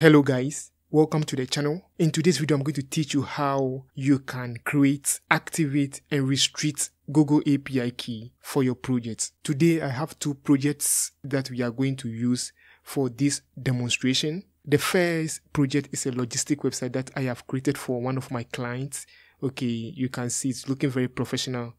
Hello guys, welcome to the channel. In today's video, I'm going to teach you how you can create, activate and restrict Google API key for your projects. Today, I have two projects that we are going to use for this demonstration. The first project is a logistic website that I have created for one of my clients. Okay, you can see it's looking very professional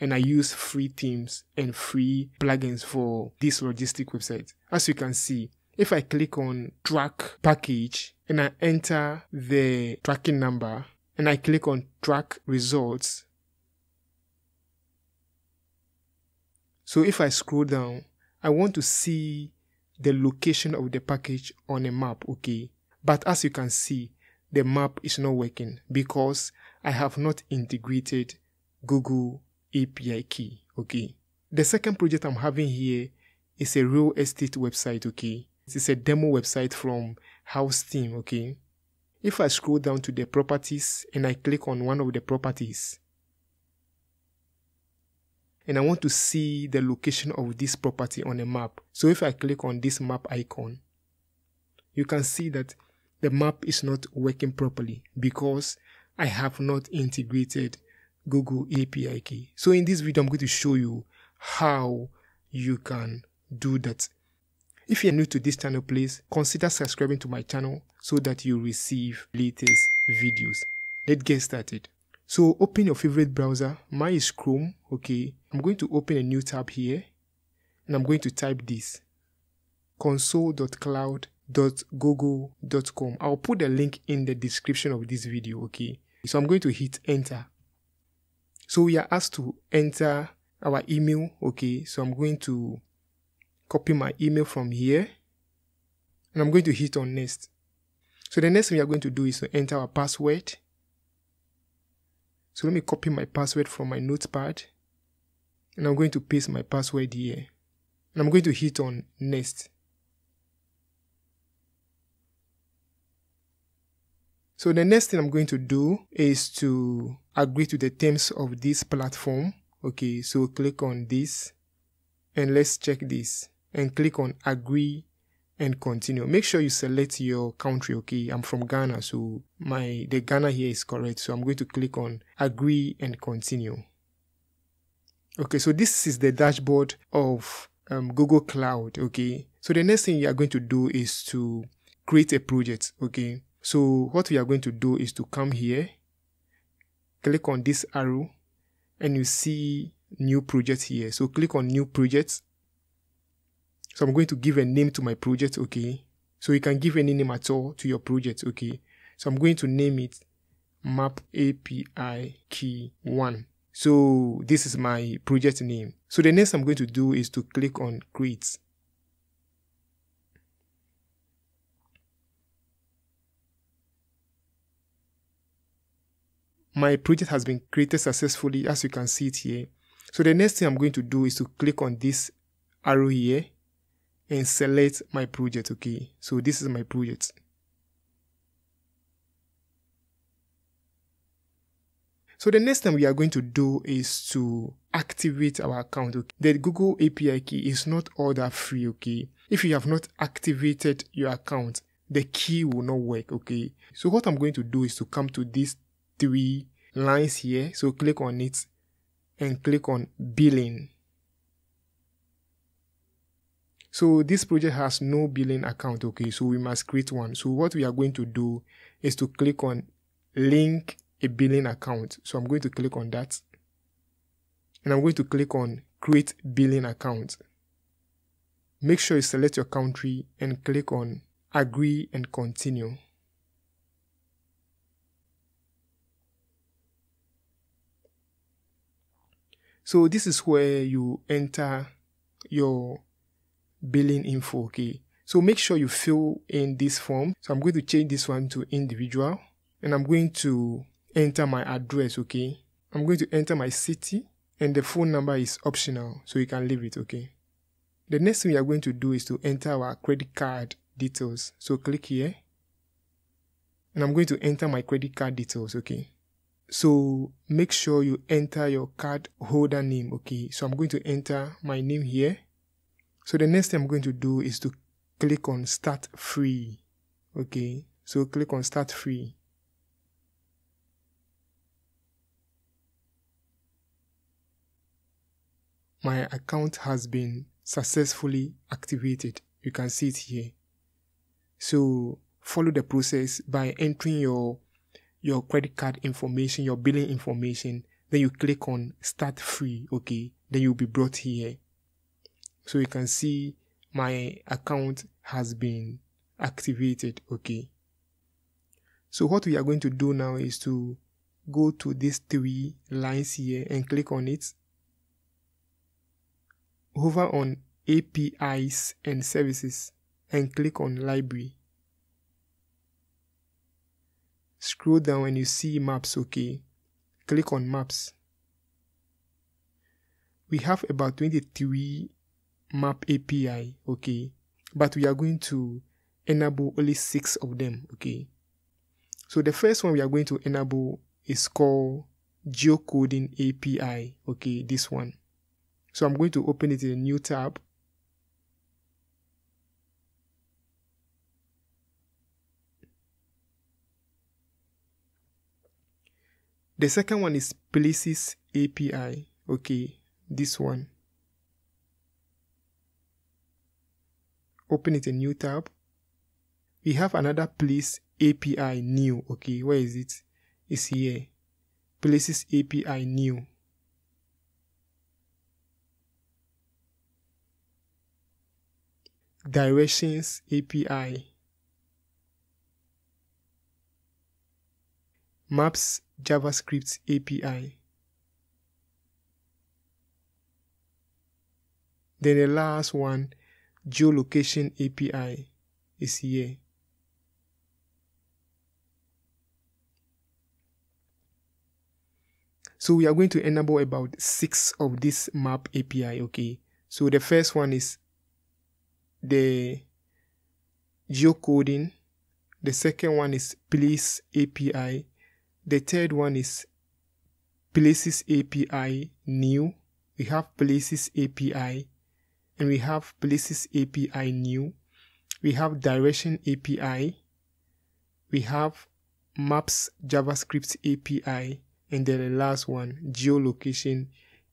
and I use free themes and free plugins for this logistic website. As you can see, if I click on track package and I enter the tracking number and I click on track results, so if I scroll down, I want to see the location of the package on a map, okay? But as you can see, the map is not working because I have not integrated Google API key. Okay. The second project I'm having here is a real estate website. Okay. It's a demo website from House Team. Okay. If I scroll down to the properties and I click on one of the properties, and I want to see the location of this property on a map. So if I click on this map icon, you can see that the map is not working properly because I have not integrated Google API key. So in this video, I'm going to show you how you can do that. If you're new to this channel, please consider subscribing to my channel so that you receive latest videos. Let's get started. So open your favorite browser. Mine is Chrome. Okay. I'm going to open a new tab here and I'm going to type this console.cloud.google.com. I'll put the link in the description of this video. Okay. So I'm going to hit enter. So we are asked to enter our email. Okay, so I'm going to copy my email from here and I'm going to hit on next. So the next thing we are going to do is to enter our password. So let me copy my password from my notepad and I'm going to paste my password here. And I'm going to hit on next. So the next thing I'm going to do is to agree to the terms of this platform. Okay, so click on this and let's check this and click on agree and continue. Make sure you select your country. Okay, I'm from Ghana, so my the Ghana here is correct. So I'm going to click on agree and continue. Okay, so this is the dashboard of um, Google Cloud. Okay, so the next thing you are going to do is to create a project. Okay, so what we are going to do is to come here, click on this arrow, and you see new project here. So click on new project. So I'm going to give a name to my project, okay? So you can give any name at all to your project, okay? So I'm going to name it Map API Key 1. So this is my project name. So the next I'm going to do is to click on Create. my project has been created successfully as you can see it here. So the next thing I'm going to do is to click on this arrow here and select my project. Okay, so this is my project. So the next thing we are going to do is to activate our account. Okay? The Google API key is not all that free. Okay, if you have not activated your account, the key will not work. Okay, so what I'm going to do is to come to these three lines here. So click on it and click on billing. So this project has no billing account. Okay, so we must create one. So what we are going to do is to click on link a billing account. So I'm going to click on that. And I'm going to click on create billing account. Make sure you select your country and click on agree and continue. So this is where you enter your billing info, okay? So make sure you fill in this form. So I'm going to change this one to individual and I'm going to enter my address, okay? I'm going to enter my city and the phone number is optional, so you can leave it, okay? The next thing we are going to do is to enter our credit card details. So click here and I'm going to enter my credit card details, okay? So make sure you enter your card holder name. Okay. So I'm going to enter my name here. So the next thing I'm going to do is to click on start free. Okay, so click on start free. My account has been successfully activated. You can see it here. So follow the process by entering your your credit card information, your billing information. Then you click on start free. Okay. Then you'll be brought here. So you can see my account has been activated. Okay. So what we are going to do now is to go to these three lines here and click on it. Hover on APIs and services and click on library. Scroll down and you see maps, okay? Click on maps. We have about 23 map API, okay? But we are going to enable only six of them, okay? So the first one we are going to enable is called geocoding API, okay? This one. So I'm going to open it in a new tab The second one is Places API. Okay, this one. Open it a new tab. We have another Place API new. Okay, where is it? It's here. Places API new. Directions API. Maps JavaScript API. Then the last one, geolocation API, is here. So we are going to enable about six of this map API, okay? So the first one is the geocoding. The second one is place API. The third one is Places API new. We have Places API and we have Places API new. We have Direction API. We have Maps JavaScript API and then the last one geolocation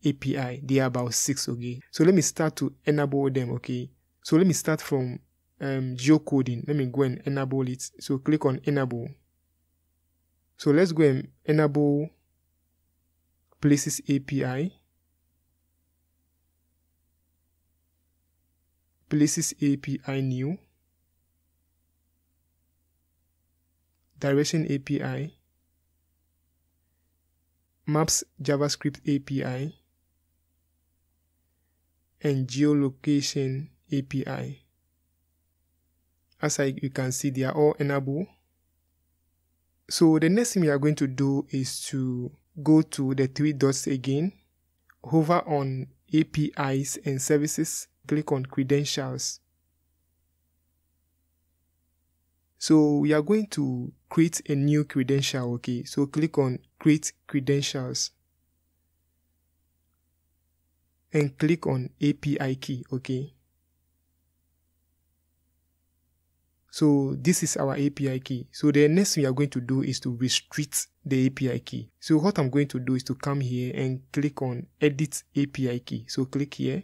API. They are about six, okay? So let me start to enable them, okay? So let me start from um, geocoding. Let me go and enable it. So click on enable. So let's go and enable Places API. Places API new. Direction API. Maps JavaScript API. And geolocation API. As I, you can see, they are all enabled. So the next thing we are going to do is to go to the three dots again, hover on APIs and services, click on credentials. So we are going to create a new credential, okay? So click on create credentials and click on API key, okay? So this is our API key. So the next thing we are going to do is to restrict the API key. So what I'm going to do is to come here and click on edit API key. So click here.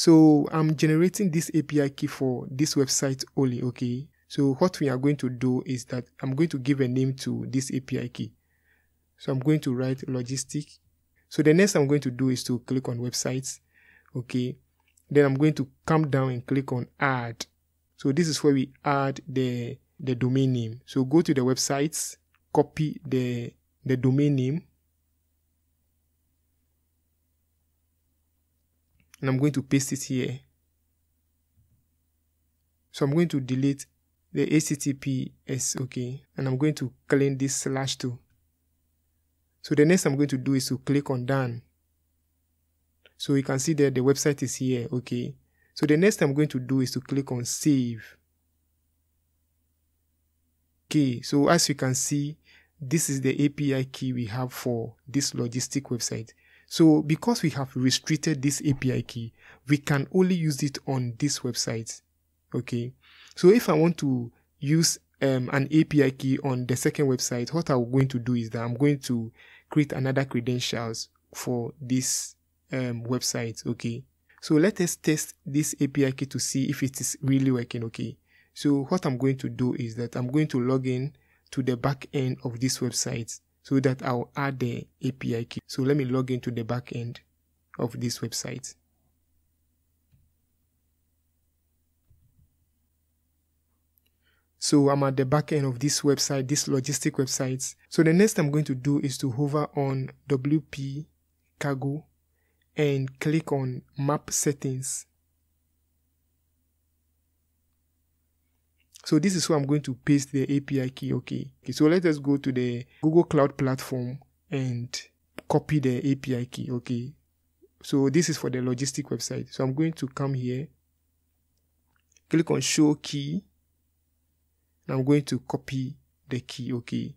So I'm generating this API key for this website only, okay? So what we are going to do is that I'm going to give a name to this API key. So I'm going to write logistic. So the next I'm going to do is to click on websites, okay? Then I'm going to come down and click on add. So this is where we add the, the domain name. So go to the websites, copy the, the domain name. And I'm going to paste it here. So I'm going to delete the HTTPS, okay, and I'm going to clean this slash too. So the next I'm going to do is to click on done. So you can see that the website is here, okay. So the next I'm going to do is to click on save. Okay, so as you can see, this is the API key we have for this logistic website. So because we have restricted this API key, we can only use it on this website. Okay. So if I want to use um, an API key on the second website, what I'm going to do is that I'm going to create another credentials for this um, website. Okay. So let us test this API key to see if it is really working. Okay. So what I'm going to do is that I'm going to log in to the back end of this website so that I'll add the API key. So let me log into the back end of this website. So I'm at the back end of this website, this logistic website. So the next I'm going to do is to hover on WP Cargo and click on map settings. So this is where I'm going to paste the API key. Okay. okay. So let us go to the Google Cloud Platform and copy the API key. Okay. So this is for the logistic website. So I'm going to come here, click on show key. And I'm going to copy the key. Okay.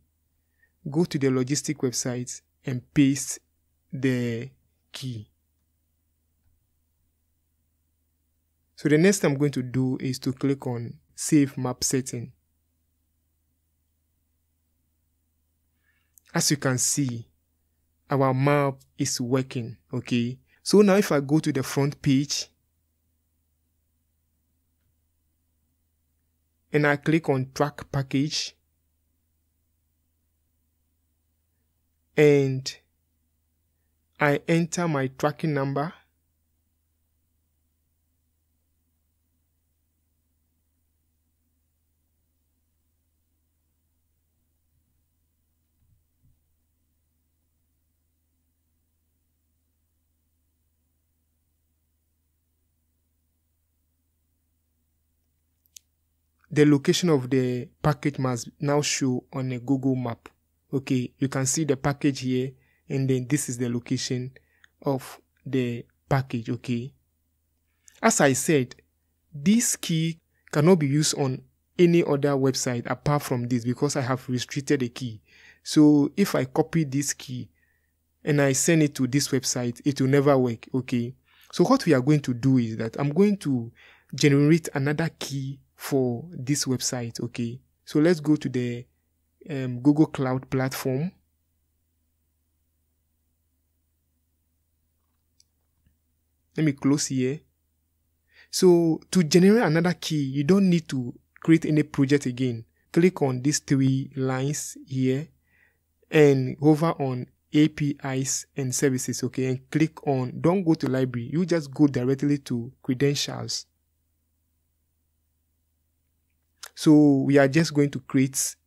Go to the logistic website and paste the key. So the next thing I'm going to do is to click on save map setting. As you can see, our map is working, okay? So now if I go to the front page and I click on track package and I enter my tracking number the location of the package must now show on a Google map. Okay, you can see the package here, and then this is the location of the package. Okay, as I said, this key cannot be used on any other website apart from this because I have restricted the key. So if I copy this key and I send it to this website, it will never work. Okay. So what we are going to do is that I'm going to generate another key for this website. Okay, so let's go to the um, Google Cloud platform. Let me close here. So to generate another key, you don't need to create any project again. Click on these three lines here and hover on APIs and services, okay, and click on, don't go to library, you just go directly to credentials. So we are just going to create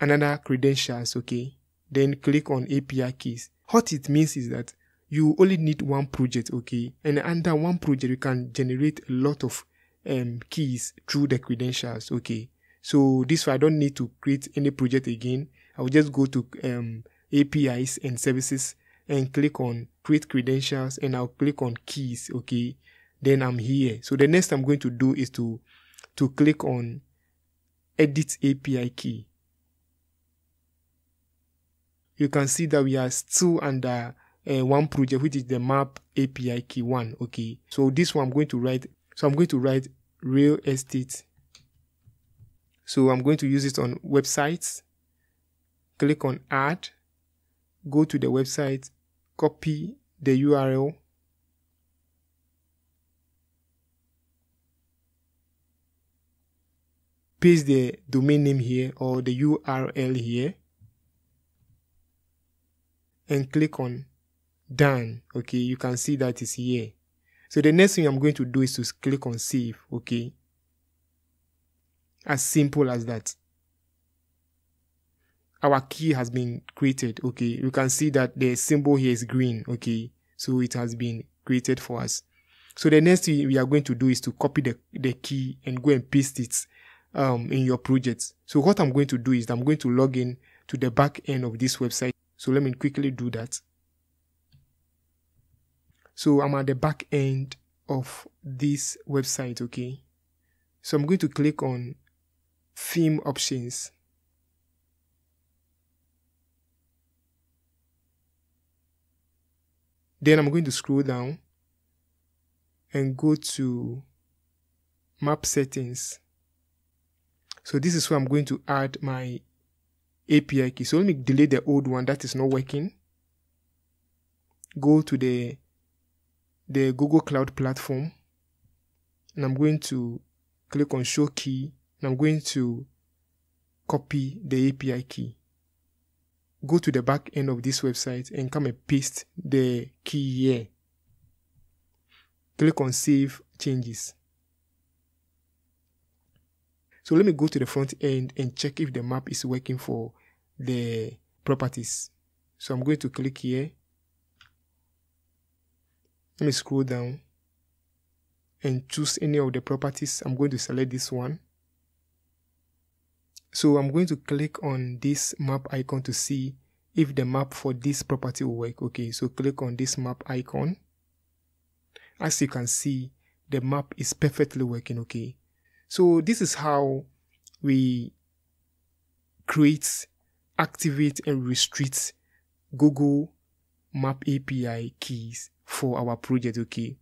another credentials, okay? Then click on API keys. What it means is that you only need one project, okay? And under one project, you can generate a lot of um, keys through the credentials, okay? So this way, I don't need to create any project again. I will just go to um, APIs and services and click on create credentials and I'll click on keys, okay? Then I'm here. So the next I'm going to do is to to click on edit API key. You can see that we are still under uh, one project, which is the map API key one. Okay. So this one I'm going to write. So I'm going to write real estate. So I'm going to use it on websites. Click on add. Go to the website. Copy the URL paste the domain name here or the URL here and click on done. Okay, you can see that is here. So the next thing I'm going to do is to click on save. Okay, as simple as that. Our key has been created. Okay, you can see that the symbol here is green. Okay, so it has been created for us. So the next thing we are going to do is to copy the, the key and go and paste it um, in your projects. So what I'm going to do is I'm going to log in to the back end of this website. So let me quickly do that. So I'm at the back end of this website, okay? So I'm going to click on theme options. Then I'm going to scroll down and go to map settings. So this is where I'm going to add my API key. So let me delete the old one that is not working. Go to the the Google Cloud platform and I'm going to click on show key and I'm going to copy the API key. Go to the back end of this website and come and paste the key here. Click on save changes. So let me go to the front end and check if the map is working for the properties. So I'm going to click here. Let me scroll down and choose any of the properties. I'm going to select this one. So I'm going to click on this map icon to see if the map for this property will work. Okay, so click on this map icon. As you can see, the map is perfectly working. Okay, so this is how we create, activate, and restrict Google Map API keys for our project. Okay.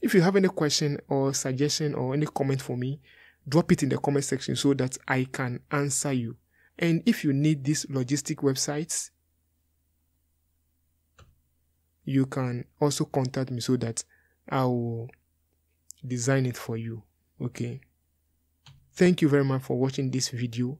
If you have any question or suggestion or any comment for me, drop it in the comment section so that I can answer you. And if you need these logistic websites, you can also contact me so that I will design it for you. Okay. Thank you very much for watching this video